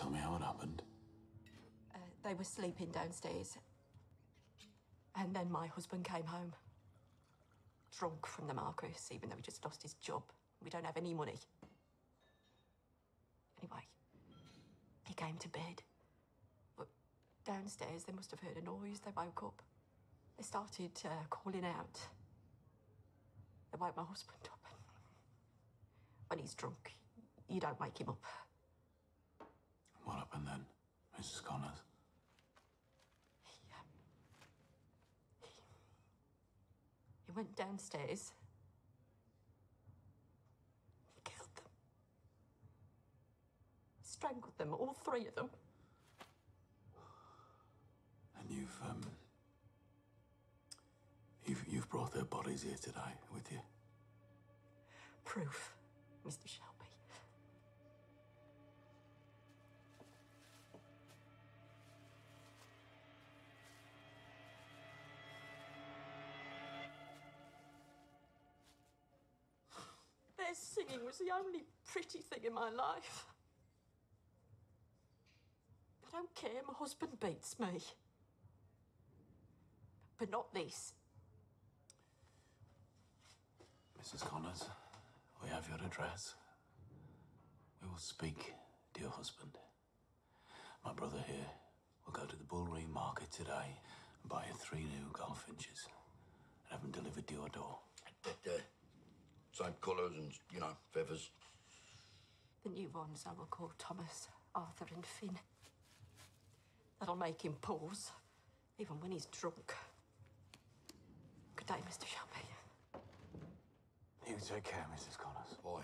tell me how it happened? They were sleeping downstairs. And then my husband came home. Drunk from the Marquis, even though he just lost his job. We don't have any money. Anyway, he came to bed. But downstairs, they must have heard a noise. They woke up. They started uh, calling out. They woke my husband up. When he's drunk, you don't wake him up. Happened then, Mrs. Connors? He went downstairs. He killed them. Strangled them, all three of them. And you've, um. You've, you've brought their bodies here today with you. Proof, Mr. Shelby. Their singing was the only pretty thing in my life. I don't care, my husband beats me. But not this. Mrs. Connors, we have your address. We will speak to your husband. My brother here will go to the Bullring Market today and buy you three new goldfinches and have them delivered to your door. But, uh, same colours and, you know, feathers. The new ones I will call Thomas, Arthur, and Finn. That'll make him pause, even when he's drunk. Good day, Mr. Shelby. You take care, Mrs. Connors. Boy.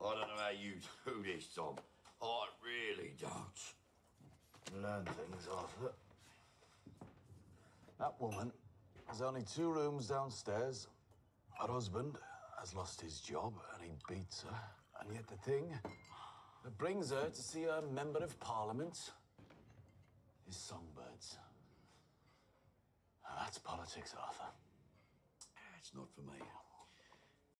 I don't know how you do this, Tom. I really don't. Learn things, Arthur. That woman has only two rooms downstairs. Her husband has lost his job and he beats her. And yet the thing that brings her to see a member of parliament is songbirds. That's politics, Arthur. It's not for me.